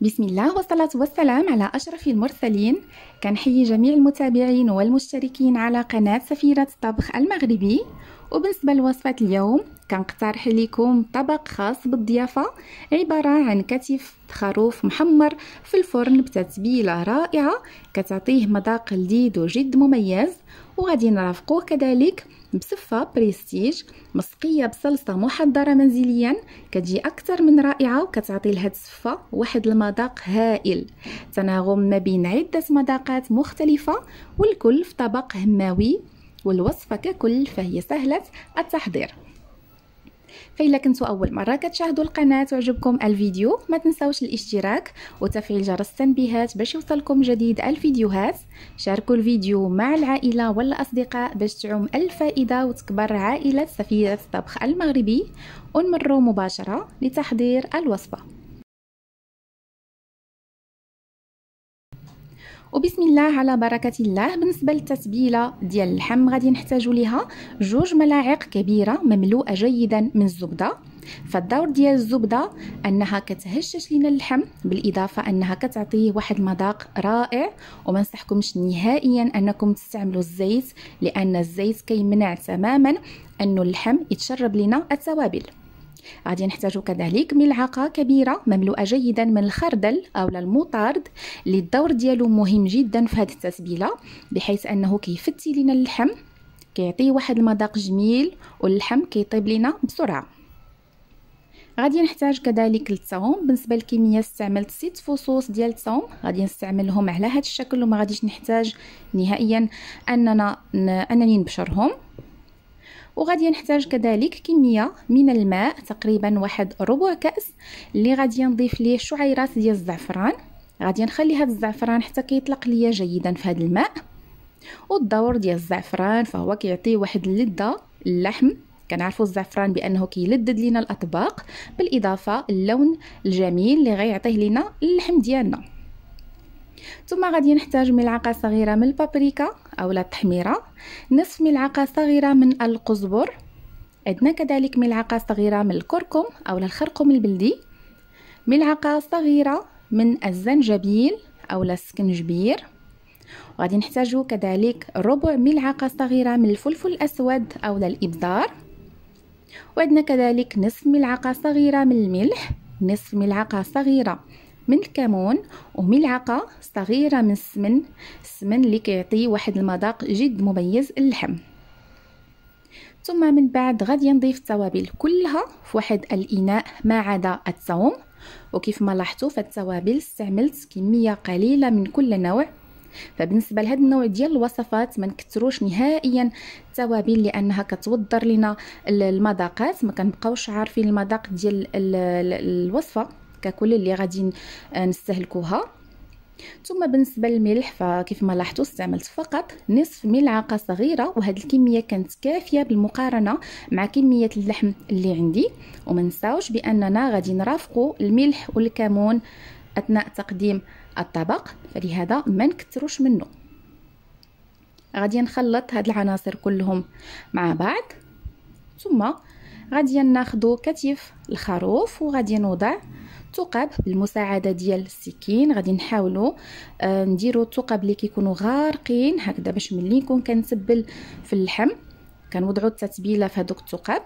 بسم الله والصلاة والسلام على أشرف المرسلين. كنحيي جميع المتابعين والمشتركين على قناة سفيرة الطبخ المغربي. وبالنسبة لوصفة اليوم كنقترح لكم طبق خاص بالضيافة عبارة عن كتف خروف محمر في الفرن بتتبيلة رائعة كتعطيه مذاق لذيذ وجد مميز وغادي نرافقوه كذلك. بصفة بريستيج مسقية بصلصة محضرة منزليا كتجي أكثر من رائعة وكتعطي لهاد الصفة واحد المذاق هائل. تناغم ما بين عدة مذاقات مختلفة والكل في طبق هماوي والوصفة ككل فهي سهلة التحضير. فإلا كنتوا أول مرة كتشاهدوا القناة وعجبكم الفيديو ما تنساوش الاشتراك وتفعيل جرس التنبيهات باش يوصلكم جديد الفيديوهات. شاركوا الفيديو مع العائلة والأصدقاء باش تعم الفائدة وتكبر عائلة سفيرة الطبخ المغربي. ونمروا مباشرة لتحضير الوصفة. وبسم الله على بركة الله. بالنسبة للتتبيلة ديال اللحم غادي نحتاجو ليها جوج ملاعق كبيرة مملوءة جيدا من الزبدة. فالدور ديال الزبدة أنها كتهشش لنا اللحم بالإضافة أنها كتعطيه واحد المذاق رائع. وما نصحكمش نهائيا أنكم تستعملوا الزيت لأن الزيت كيمنع تماما انه اللحم يتشرب لنا التوابل. غادي نحتاجو كذلك ملعقة كبيرة مملوءة جيدا من الخردل أو المطارد اللي الدور ديالو مهم جدا في هذه التتبيله بحيث أنه كيفتي لنا اللحم كيعطيه واحد المذاق جميل واللحم كيطيب لنا بسرعة. غادي نحتاج كذلك الثوم بالنسبة للكمية استعملت ست فصوص ديال الثوم غادي نستعملهم على هذا الشكل وما غاديش نحتاج نهائيا أننا أنني نبشرهم. وغادي نحتاج كذلك كمية من الماء تقريبا واحد ربع كأس اللي غادي نضيف ليه شعيرات ديال الزعفران. غادي نخلي هذا الزعفران حتى كيطلق ليا جيدا في هذا الماء. والدور ديال الزعفران فهو كيعطي واحد اللذة اللحم. كنعرفوا الزعفران بأنه كيلذذ لينا الأطباق بالإضافة اللون الجميل اللي غيعطيه لنا اللحم ديالنا. ثم غادي نحتاج ملعقة صغيرة من البابريكا أو التحميره نصف ملعقة صغيرة من القزبر عندنا كذلك ملعقة صغيرة من الكركم أو الخرقوم البلدي ملعقة صغيرة من الزنجبيل أو السكنجبير وغادي نحتاجو كذلك ربع ملعقة صغيرة من الفلفل الأسود أو الابزار وعندنا كذلك نصف ملعقة صغيرة من الملح نصف ملعقة صغيرة من الكمون وملعقة صغيرة من السمن. السمن اللي كيعطي واحد المذاق جد مميز للحم ثم من بعد غادي نضيف التوابل كلها في واحد الإناء ما عدا الثوم. وكيف ما لاحظتوا فالتوابل استعملت كمية قليلة من كل نوع. فبالنسبة لهذا النوع ديال الوصفات ما نكثروش نهائيا التوابل لأنها كتوضر لنا المذاقات ما كنبقاوش عارفين المذاق ديال الوصفة. ككل اللي غادي نستهلكوها. ثم بالنسبة للملح فكيف ما لاحظتوا استعملت فقط نصف ملعقة صغيرة وهذه الكمية كانت كافية بالمقارنة مع كمية اللحم اللي عندي. وما نساوش بأننا غادي نرافقوا الملح والكمون أثناء تقديم الطبق فلهذا ما نكثروش منه. غادي نخلط هاد العناصر كلهم مع بعض. ثم غادي ناخذ كتف الخروف وغادي نوضع الثقب بالمساعده ديال السكين. غادي نحاولوا آه نديروا الثقب اللي كيكونوا غارقين هكذا باش ملي نكون كنتبل في اللحم كنوضعوا التتبيلة في هذوك الثقب.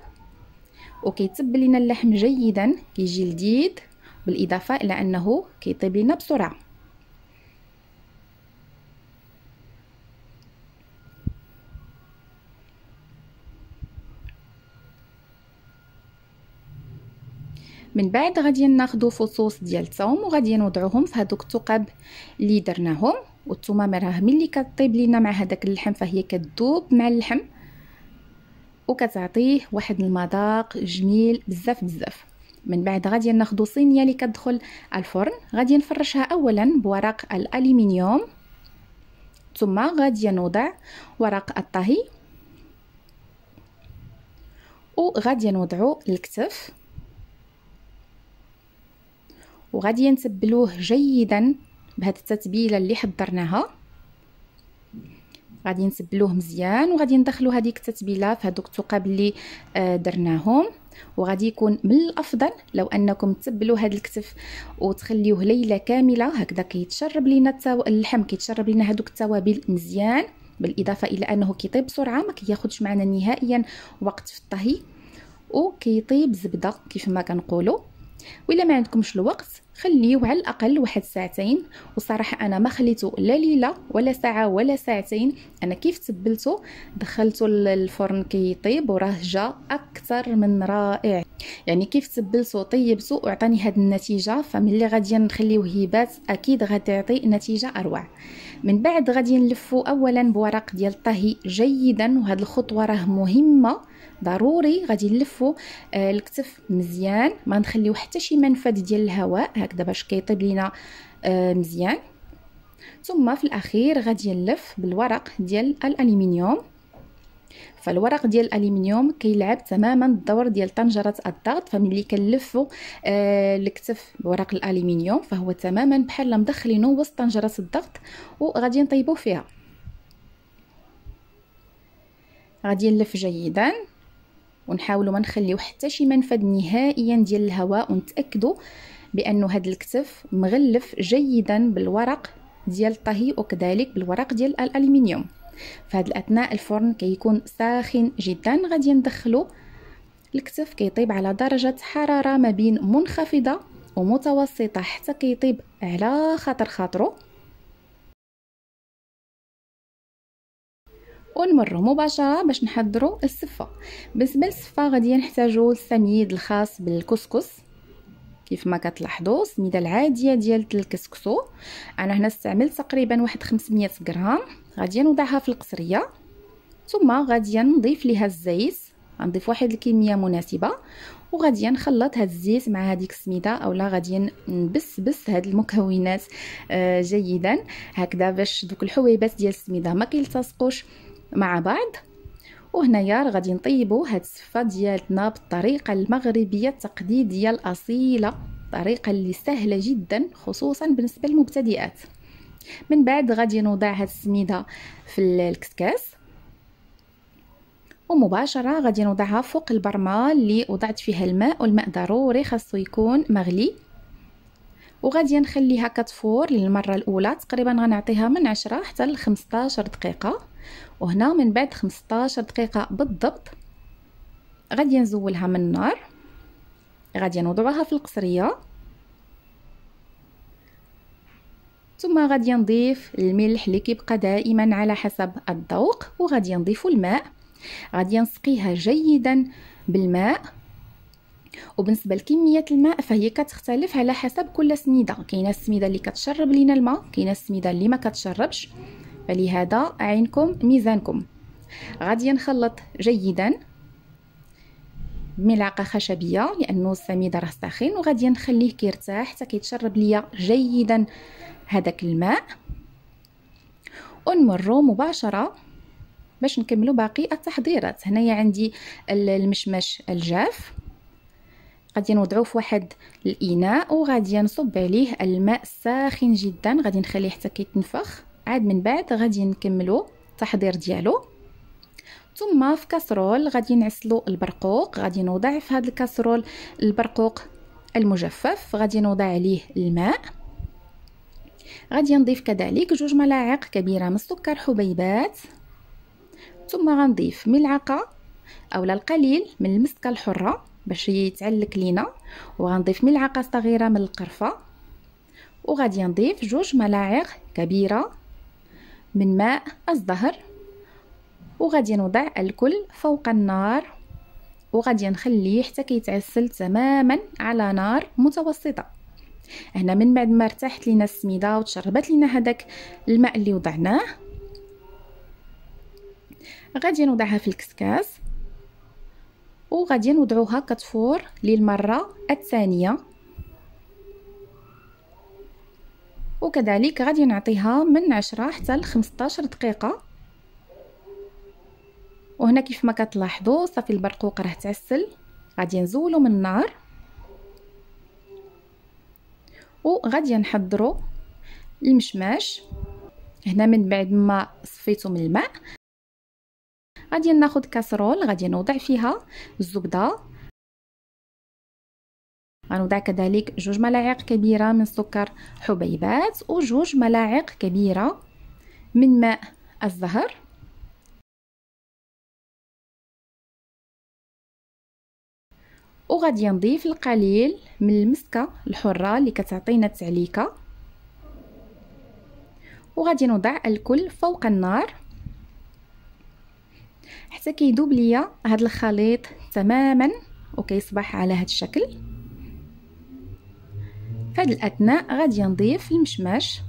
وكيتبل لنا اللحم جيدا كيجي لذيذ بالإضافة إلى أنه كيطيب لنا بسرعة. من بعد غادي ناخذ فصوص ديال الثوم وغادي نوضعوهم في هذوك الثقب اللي درناهم. والثومة راه ملي كطيب لينا مع هذاك اللحم فهي كتذوب مع اللحم. وكتعطيه واحد المذاق جميل بزاف بزاف. من بعد غادي ناخذ صينية اللي كتدخل الفرن. غادي نفرشها اولا بورق الالومنيوم ثم غادي نوضع ورق الطهي. وغادي نوضعو الكتف. وغادي نتبلوه جيدا بهاد التتبيلة اللي حضرناها. غادي نتبلوه مزيان وغادي ندخلو هذيك التتبيلة في هذوك الثقاب اللي آه، درناهم. وغادي يكون من الأفضل لو أنكم تبلوا هذا الكتف وتخليوه ليلة كاملة. هكذا كيتشرب لينا التو... اللحم كيتشرب لينا هذوك التوابل مزيان. بالإضافة إلى أنه كيطيب بسرعة ما كياخذش معنا نهائيا وقت في الطهي. وكيطيب زبدة كيف ما كنقولوا. وإلا ما عندكمش الوقت خليوه على الأقل واحد ساعتين. وصراحة أنا ما خليته لا ليلة ولا ساعة ولا ساعتين. أنا كيف تبلته دخلته للفرن كيطيب وراه جا أكثر من رائع. يعني كيف تبلته طيبته وعطاني هاد النتيجة فملي غادي نخليوه يبات أكيد غتعطي نتيجة أروع. من بعد غادي نلفو اولا بورق ديال الطهي جيدا وهاد الخطوة راه مهمة ضروري غادي نلفو آه الكتف مزيان. ما نخليو حتى شي منفذ ديال الهواء هكذا باش كيطيب لينا آه مزيان. ثم في الأخير غادي نلف بالورق ديال الالومنيوم فالورق ديال الالومنيوم كيلعب تماما الدور ديال طنجرة الضغط. فملي كنلفو آه الكتف بورق الالومنيوم فهو تماما بحال مدخلينه وسط طنجرة الضغط وغادي نطيبو فيها. غادي نلف جيدا ونحاولوا ما نخليو حتى شي منفذ نهائيا ديال الهواء ونتاكدوا بانه هذا الكتف مغلف جيدا بالورق ديال الطهي وكذلك بالورق ديال الالومنيوم هذه الأثناء الفرن كيكون ساخن جدا. غادي ندخلو. الكتف كيطيب على درجة حرارة ما بين منخفضة ومتوسطة حتى كيطيب على خاطر خاطرو. ونمروا مباشرة باش نحضروا السفه بالنسبة للسفه غادي نحتاجوا السميد الخاص بالكسكس. كيف ما كتلاحظوا السميدة العادية ديال الكسكسو. أنا هنا استعملت تقريبا واحد 500 غرام. غادي نوضعها في القصرية. ثم غادي نضيف ليها الزيت. غنضيف واحد الكمية مناسبة. وغادي نخلط هاد الزيت مع هذيك السميدة. أولا غادي نبس بس هاد المكونات آه جيدا. هكذا باش دوك الحويبات ديال السميدة ما كيلتصقوش مع بعض. وهنايا غادي نطيبوا هاد السفه ديالنا بالطريقة المغربية التقليديه الأصيلة طريقة اللي سهلة جدا خصوصا بالنسبة للمبتدئات. من بعد غادي نوضع هاد السميدة في الكسكاس. ومباشرة غادي نوضعها فوق البرمة اللي وضعت فيها الماء والماء ضروري خاصو يكون مغلي. وغادي نخليها كتفور للمرة الأولى. تقريبا غنعطيها من 10 حتى ل 15 دقيقة. وهنا من بعد 15 دقيقة بالضبط. غادي نزولها من النار. غادي نوضعها في القصرية. ثم غادي نضيف الملح اللي كيبقى دائما على حسب الذوق. وغادي نضيف الماء. غادي نسقيها جيدا بالماء. وبالنسبة لكمية الماء فهي كتختلف على حسب كل سميدة. كاينة السميدة اللي كتشرب لينا الماء كاينة السميدة اللي ما كتشربش. فلهذا عينكم ميزانكم. غادي نخلط جيدا بملعقه خشبية لأنه السميدة راه ساخن وغادي نخليه كيرتاح حتى كيتشرب ليا جيدا هذاك الماء. ونمروا مباشرة باش نكملوا باقي التحضيرات. هنايا عندي المشمش الجاف. غادي نوضعوه في واحد الإناء وغادي نصب عليه الماء ساخن جدا. غادي نخليه حتى كيتنفخ. عاد من بعد غادي نكملو التحضير ديالو. ثم في كاسرول غادي نعسلو البرقوق. غادي نوضع في هذا الكاسرول البرقوق المجفف. غادي نوضع عليه الماء. غادي نضيف كذلك جوج ملاعق كبيرة من السكر حبيبات. ثم غنضيف ملعقة أولا القليل من المسكة الحرة. باش يتعلك لينا. وغنضيف ملعقة صغيرة من القرفة. وغادي نضيف جوج ملاعق كبيرة من ماء الزهر وغادي نوضع الكل فوق النار. وغادي نخليه حتى كيتعسل تماما على نار متوسطة. هنا من بعد ما ارتاحت لينا السميدة وتشربت لينا هذاك الماء اللي وضعناه غادي نوضعها في الكسكاس. وغادي نوضعوها كتفور للمرة الثانية. وكذلك غادي نعطيها من 10 حتى ل 15 دقيقة. وهنا كيف ما كتلاحظوا صافي البرقوق راه تعسل. غادي نزولو من النار. وغادي نحضروا المشماش. هنا من بعد ما صفيتو من الماء. غادي ناخذ كاسرول غادي نوضع فيها الزبدة. غنوضع كذلك جوج ملاعق كبيرة من سكر حبيبات وجوج ملاعق كبيرة من ماء الزهر. وغادي نضيف القليل من المسكة الحرة اللي كتعطينا التعليكة. وغادي نوضع الكل فوق النار. حتى كيذوب ليا هذا الخليط تماما وكيصبح على هذا الشكل. هذا الأثناء غادي نضيف المشماش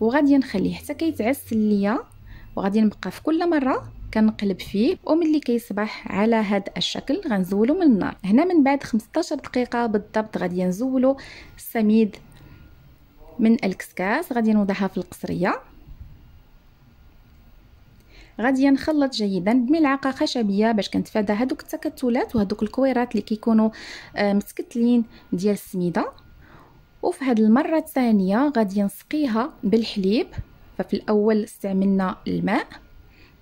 وغادي نخليه حتى كيتعسل ليا وغادي نبقى في كل مرة كنقلب فيه. وملي كيصبح على هذا الشكل غنزولو من النار. هنا من بعد 15 دقيقة بالضبط غادي نزولو السميد من الكسكاس. غادي نوضعها في القصرية. غادي نخلط جيدا بملعقة خشبية باش كنتفادى هذوك التكتلات وهذوك الكويرات اللي كيكونوا آه، متكتلين ديال السميدة. وفي هذه المرة الثانية غادي نسقيها بالحليب. ففي الأول استعملنا الماء.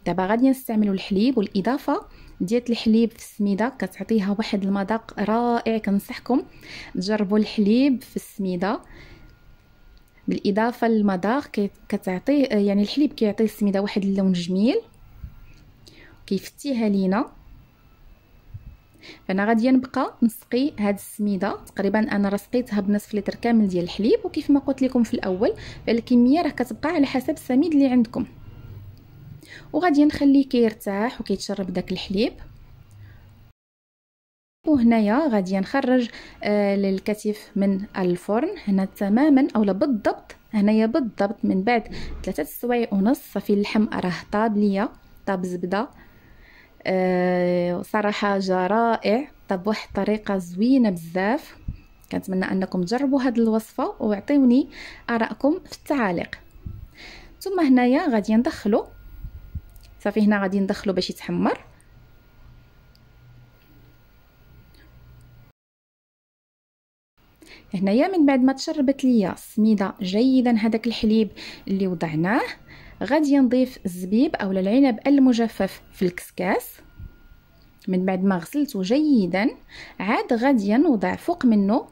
دابا غادي نستعملوا الحليب والإضافة ديال الحليب في السميدة. كتعطيها واحد المذاق رائع كنصحكم تجربوا الحليب في السميدة. بالإضافة للمذاق كتعطيه يعني الحليب كيعطي السميدة واحد اللون جميل. كيفتيها لينا. فأنا غادي نبقى نسقي هاد السميدة. تقريبا أنا راه سقيتها بنصف لتر كامل ديال الحليب وكيف ما قلت لكم في الأول فالكميه راه كتبقى على حسب السميد اللي عندكم. وغادي نخليه كيرتاح وكيتشرب داك الحليب. وهنايا غادي نخرج آه للكتف من الفرن. هنا تماما اولا بالضبط؟ هنايا بالضبط من بعد ثلاثة سوايع ونص. صافي اللحم راه طاب ليا طاب زبدة. آه صراحة جا رائع طاب بواحد الطريقة زوينة بزاف. كنتمنى أنكم تجربوا هذه الوصفة واعطيوني آرائكم في التعاليق. ثم هنايا غادي ندخلو. صافي هنا غادي ندخلو باش يتحمر. هنايا من بعد ما تشربت ليا السميده جيدا هذاك الحليب اللي وضعناه. غادي نضيف الزبيب اولا العنب المجفف في الكسكاس. من بعد ما غسلته جيدا عاد غادي نوضع فوق منه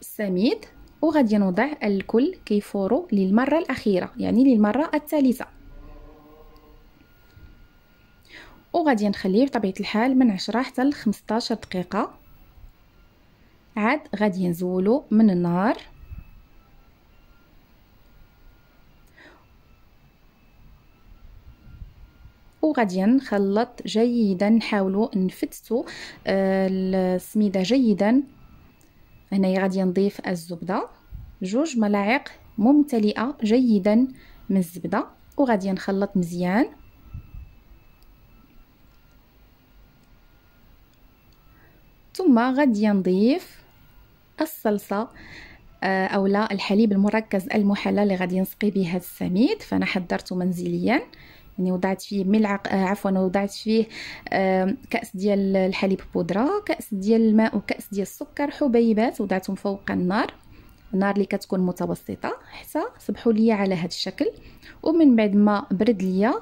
السميد وغادي نوضع الكل كيفورو للمرة الأخيرة يعني للمرة الثالثة. وغادي نخليه بطبيعة الحال من 10 حتى ل 15 دقيقة. عاد غادي نزولو من النار وغادي نخلط جيدا نحاولوا نفتتو آه، السميدة جيدا. هنايا غادي نضيف الزبدة. جوج ملاعق ممتلئة جيدا من الزبدة. وغادي نخلط مزيان. ثم غادي نضيف الصلصة آه، أو لا الحليب المركز المحلى اللي غادي نسقي به هذا السميد. فأنا حضرته منزليا. يعني وضعت فيه ملعق آه عفوا وضعت فيه كأس ديال الحليب بودرة كأس ديال الماء وكأس ديال السكر حبيبات. وضعتهم فوق النار. النار اللي كتكون متوسطة حتى صبحوا ليا على هذا الشكل. ومن بعد ما برد ليا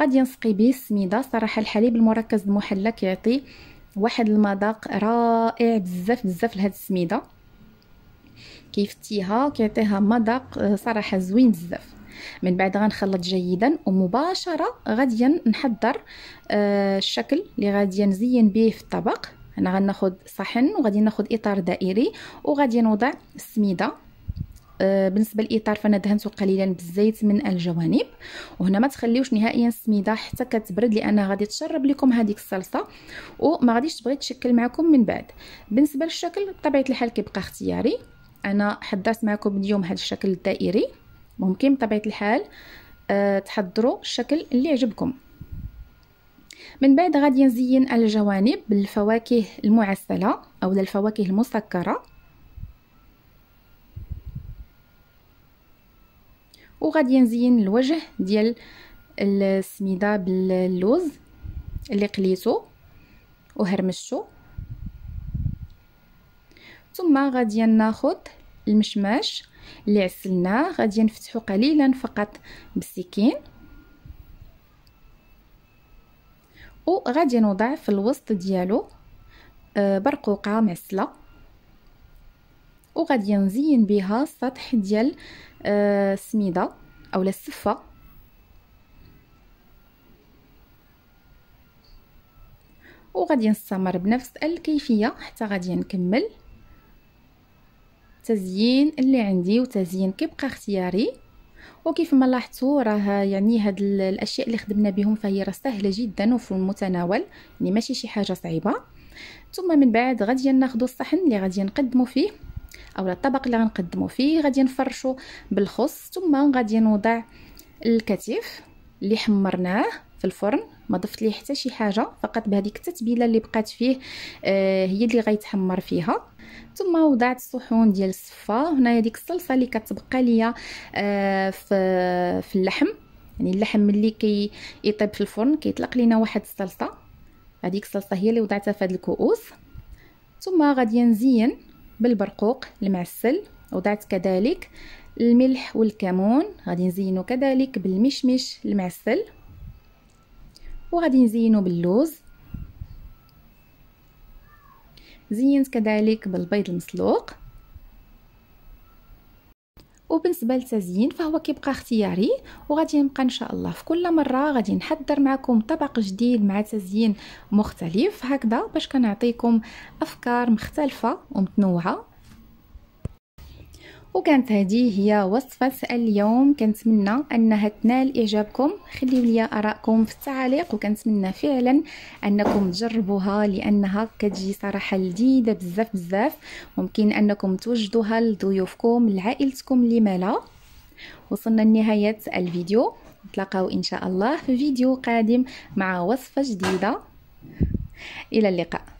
غادي نسقي به السميدة. صراحة الحليب المركز المحلى كيعطي واحد المذاق رائع بزاف بزاف لهاد السميدة. كيفتيها كيعطيها مذاق آه، صراحة زوين بزاف. من بعد غنخلط جيدا ومباشرة غادي نحضر آه، الشكل اللي غادي نزين به في الطبق. أنا غناخذ صحن وغادي ناخذ إطار دائري وغادي نوضع السميدة. آه، بالنسبة للإطار فأنا دهنته قليلا بالزيت من الجوانب. وهنا ما تخليوش نهائيا السميدة حتى كتبرد لأنها غادي تشرب لكم هذيك الصلصة. وما غاديش تبغي تشكل معكم من بعد. بالنسبة للشكل بطبيعة الحال كيبقى اختياري. أنا حضرت معكم اليوم هذا الشكل الدائري. ممكن بطبيعة الحال أه تحضروا الشكل اللي يعجبكم. من بعد غادي نزين الجوانب بالفواكه المعسلة أو الفواكه المسكرة. وغادي نزين الوجه ديال السميدة باللوز اللي قليته وهرمشته ثم غادي ناخذ المشماش اللي عسلناه غادي نفتحو قليلا فقط بالسكين. وغادي نوضع في الوسط ديالو آه، برقوقة معسلة. وغادي نزين بها السطح ديال آه السميده أولا السفه وغادي نستمر بنفس الكيفية حتى غادي نكمل. التزيين اللي عندي وتزيين كيبقى اختياري. وكيف ما لاحظتوا راه يعني هاد الأشياء اللي خدمنا بهم فهي راه سهلة جدا وفي المتناول يعني ماشي شي حاجة صعيبة. ثم من بعد غادي ناخذ الصحن اللي غادي نقدموا فيه أو الطبق اللي غنقدموا فيه غادي نفرشوا بالخص. ثم غادي نوضع الكتف اللي حمرناه. في الفرن ما ضفت ليه حتى شي حاجة فقط بهذيك التتبيلة اللي بقات فيه آه هي اللي غيتحمر فيها. ثم وضعت الصحون ديال الصفة. هنايا ديك الصلصة اللي كتبقى ليا آه في في اللحم. يعني اللحم ملي كيطيب في الفرن كيطلق لينا واحد الصلصة. هذيك الصلصة هي اللي وضعتها في هذه الكؤوس. ثم غادي نزين بالبرقوق المعسل. وضعت كذلك الملح والكمون. غادي نزينو كذلك بالمشمش المعسل. وغادي نزينو باللوز. زينت كذلك بالبيض المسلوق. وبالنسبة للتزيين فهو كيبقى اختياري وغادي نبقى إن شاء الله. في كل مرة غادي نحضر معكم طبق جديد مع تزيين مختلف هكذا باش كنعطيكم أفكار مختلفة ومتنوعة. وكانت هذه هي وصفة اليوم. كنتمنى أنها تنال إعجابكم. خليو لي آراءكم في التعاليق وكنتمنى فعلا أنكم تجربوها لأنها كتجي صراحة لذيذة بزاف بزاف. ممكن أنكم توجدوها لضيوفكم لعائلتكم لما لا وصلنا لنهاية الفيديو. نتلاقاو إن شاء الله في فيديو قادم مع وصفة جديدة. إلى اللقاء.